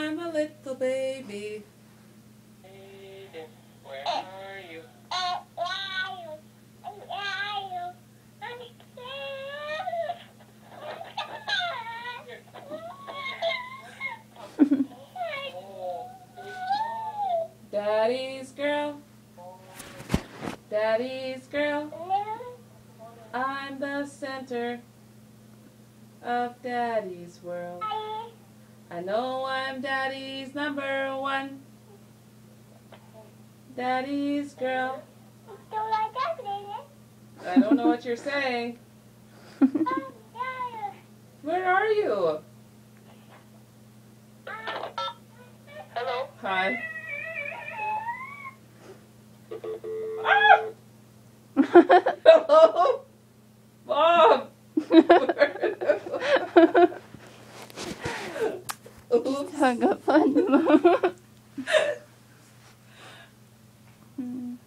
I'm a little baby. Aiden, where are you? Daddy's girl. Daddy's girl. I'm the center of Daddy's world. I know I'm Daddy's number one. Daddy's girl. Don't like that, baby. I don't know what you're saying. Where are you? Hello. Hi. Ah! Hello? Bob! Oops. Hung up on mom.